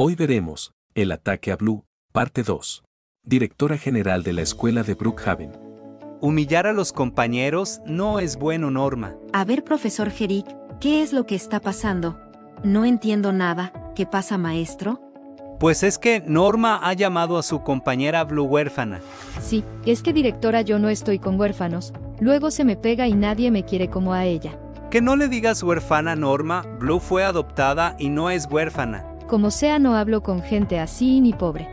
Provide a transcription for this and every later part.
Hoy veremos, El ataque a Blue, parte 2. Directora general de la escuela de Brookhaven. Humillar a los compañeros no es bueno, Norma. A ver, profesor Jerick, ¿qué es lo que está pasando? No entiendo nada. ¿Qué pasa, maestro? Pues es que Norma ha llamado a su compañera Blue huérfana. Sí, es que directora yo no estoy con huérfanos. Luego se me pega y nadie me quiere como a ella. Que no le digas huérfana, Norma. Blue fue adoptada y no es huérfana. Como sea no hablo con gente así ni pobre.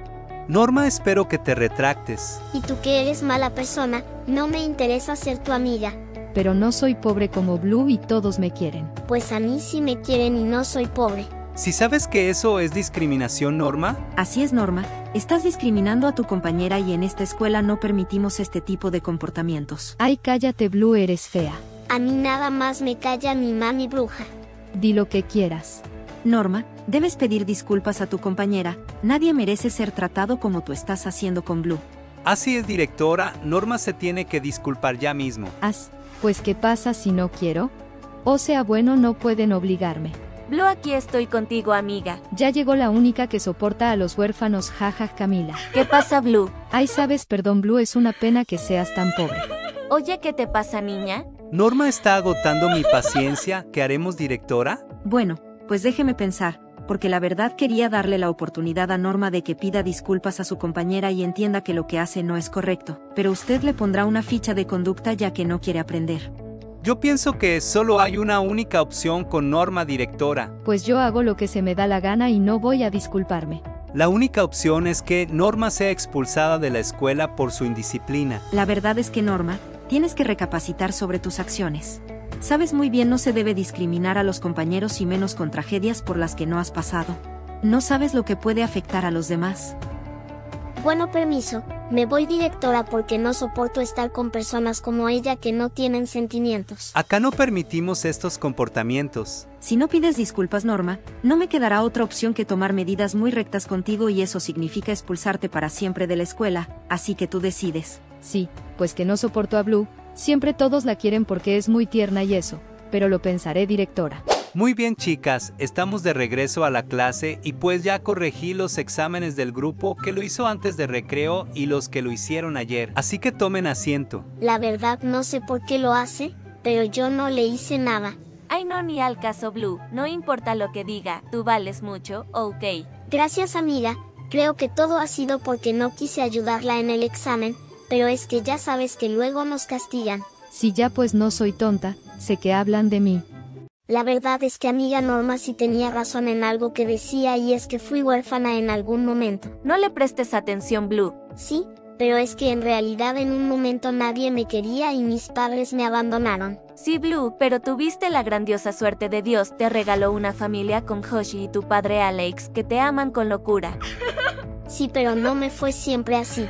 Norma, espero que te retractes. Y tú que eres mala persona, no me interesa ser tu amiga. Pero no soy pobre como Blue y todos me quieren. Pues a mí sí me quieren y no soy pobre. Si sabes que eso es discriminación, Norma, Así es, Norma. Estás discriminando a tu compañera y en esta escuela no permitimos este tipo de comportamientos. Ay, cállate Blue, eres fea. A mí nada más me calla mi mami bruja. Di lo que quieras. Norma, debes pedir disculpas a tu compañera. Nadie merece ser tratado como tú estás haciendo con Blue. así es directora, Norma se tiene que disculpar ya mismo. Haz, pues ¿qué pasa si no quiero? O sea, bueno, no pueden obligarme. Blue, aquí estoy contigo, amiga. Ya llegó la única que soporta a los huérfanos, jaja Camila. ¿Qué pasa, Blue? Ay, sabes, perdón Blue, es una pena que seas tan pobre. Oye, ¿qué te pasa, niña? Norma está agotando mi paciencia. ¿Qué haremos, directora? Bueno, pues déjeme pensar, porque la verdad quería darle la oportunidad a Norma de que pida disculpas a su compañera y entienda que lo que hace no es correcto, pero usted le pondrá una ficha de conducta ya que no quiere aprender. Yo pienso que solo hay una única opción con Norma, directora. Pues yo hago lo que se me da la gana y no voy a disculparme. La única opción es que Norma sea expulsada de la escuela por su indisciplina. La verdad es que Norma, tienes que recapacitar sobre tus acciones. Sabes muy bien no se debe discriminar a los compañeros y menos con tragedias por las que no has pasado. No sabes lo que puede afectar a los demás. Bueno, permiso, me voy directora porque no soporto estar con personas como ella que no tienen sentimientos. Acá no permitimos estos comportamientos. Si no pides disculpas, Norma, no me quedará otra opción que tomar medidas muy rectas contigo y eso significa expulsarte para siempre de la escuela, así que tú decides. Sí, pues que no soporto a Blue, siempre todos la quieren porque es muy tierna y eso, pero lo pensaré directora. Muy bien chicas, estamos de regreso a la clase y pues ya corregí los exámenes del grupo que lo hizo antes de recreo y los que lo hicieron ayer, así que tomen asiento. La verdad no sé por qué lo hace, pero yo no le hice nada. Ay, no, ni al caso, Blue. No importa lo que diga, tú vales mucho, ok. Gracias amiga, creo que todo ha sido porque no quise ayudarla en el examen, pero es que ya sabes que luego nos castigan. Si ya pues no soy tonta, sé que hablan de mí. La verdad es que amiga Norma sí tenía razón en algo que decía y es que fui huérfana en algún momento. No le prestes atención, Blue. Sí, pero es que en realidad en un momento nadie me quería y mis padres me abandonaron. Sí, Blue, pero tuviste la grandiosa suerte de Dios te regaló una familia con Hoshi y tu padre Alex que te aman con locura. Sí, pero no me fue siempre así.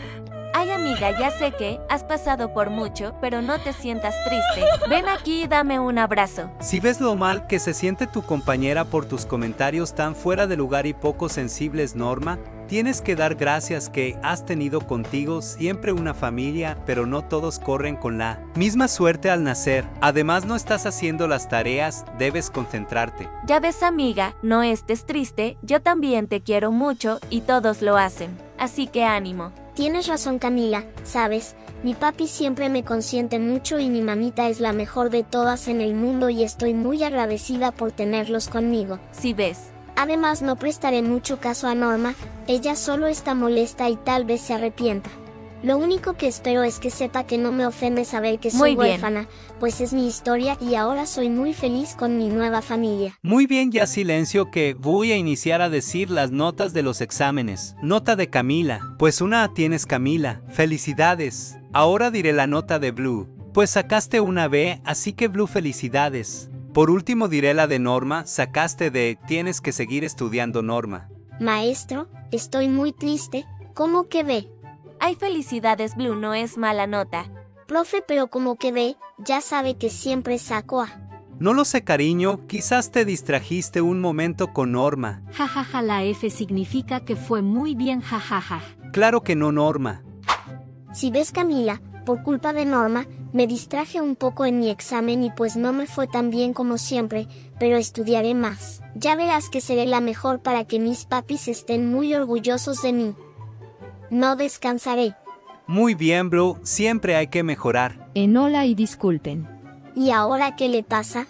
Amiga, ya sé que has pasado por mucho, pero no te sientas triste. Ven aquí y dame un abrazo. Si ves lo mal que se siente tu compañera por tus comentarios tan fuera de lugar y poco sensibles, Norma, tienes que dar gracias que has tenido contigo siempre una familia, pero no todos corren con la misma suerte al nacer. Además, no estás haciendo las tareas, debes concentrarte. Ya ves, amiga, no estés triste, yo también te quiero mucho y todos lo hacen. Así que ánimo. Tienes razón Camila, sabes, mi papi siempre me consiente mucho y mi mamita es la mejor de todas en el mundo y estoy muy agradecida por tenerlos conmigo. Si ves. Además no prestaré mucho caso a Norma, ella solo está molesta y tal vez se arrepienta. Lo único que espero es que sepa que no me ofende saber que soy Muy bien. huérfana, pues es mi historia y ahora soy muy feliz con mi nueva familia. Muy bien, ya silencio que voy a iniciar a decir las notas de los exámenes. Nota de Camila. Pues una tienes Camila. Felicidades. Ahora diré la nota de Blue. Pues sacaste una B, así que Blue felicidades. Por último diré la de Norma, sacaste de tienes que seguir estudiando Norma. Maestro, estoy muy triste, ¿cómo que ve? Ay, felicidades, Blue, no es mala nota. Profe, pero como que ve, ya sabe que siempre saco A. No lo sé cariño, quizás te distrajiste un momento con Norma. Jajaja, la F significa que fue muy bien, jajaja. Claro que no Norma. Si ves Camila, por culpa de Norma, Me distraje un poco en mi examen y pues no me fue tan bien como siempre, pero estudiaré más. Ya verás que seré la mejor para que mis papis estén muy orgullosos de mí. No descansaré. Muy bien, Blue, siempre hay que mejorar. Enola y disculpen. ¿Y ahora qué le pasa?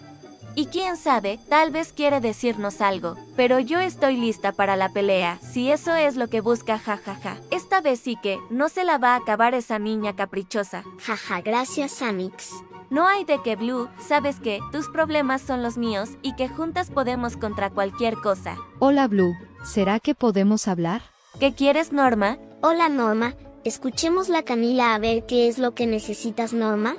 Y quién sabe, tal vez quiere decirnos algo, pero yo estoy lista para la pelea, si eso es lo que busca jajaja. Esta vez sí que, no se la va a acabar esa niña caprichosa. Jaja, gracias Amix. No hay de que Blue, sabes que, tus problemas son los míos y que juntas podemos contra cualquier cosa. Hola Blue, ¿será que podemos hablar? ¿Qué quieres, Norma? Hola Norma, escuchemos la Camila a ver qué es lo que necesitas Norma.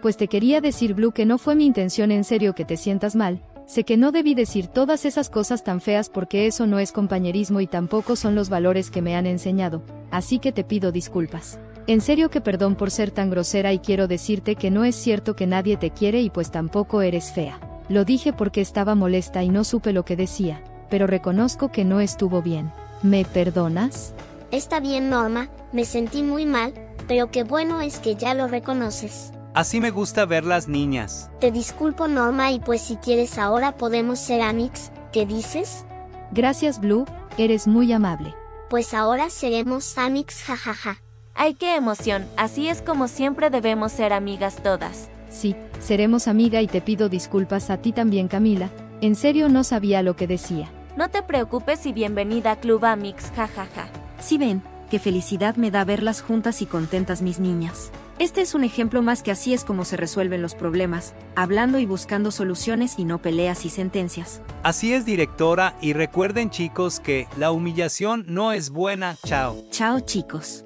Pues te quería decir Blue que no fue mi intención en serio que te sientas mal, sé que no debí decir todas esas cosas tan feas porque eso no es compañerismo y tampoco son los valores que me han enseñado, así que te pido disculpas. En serio que perdón por ser tan grosera y quiero decirte que no es cierto que nadie te quiere y pues tampoco eres fea. Lo dije porque estaba molesta y no supe lo que decía, pero reconozco que no estuvo bien. ¿Me perdonas? Está bien Norma, me sentí muy mal, pero qué bueno es que ya lo reconoces. Así me gusta ver las niñas. Te disculpo Norma y pues si quieres ahora podemos ser Amix, ¿qué dices? Gracias Blue, eres muy amable. Pues ahora seremos Amix jajaja. Ay, qué emoción, así es como siempre debemos ser amigas todas. Sí, seremos amiga y te pido disculpas a ti también Camila, en serio no sabía lo que decía. No te preocupes y bienvenida a Club Amix, jajaja. Si ven, qué felicidad me da verlas juntas y contentas mis niñas. Este es un ejemplo más que así es como se resuelven los problemas, hablando y buscando soluciones y no peleas y sentencias. Así es, directora, y recuerden chicos que la humillación no es buena. Chao. Chao chicos.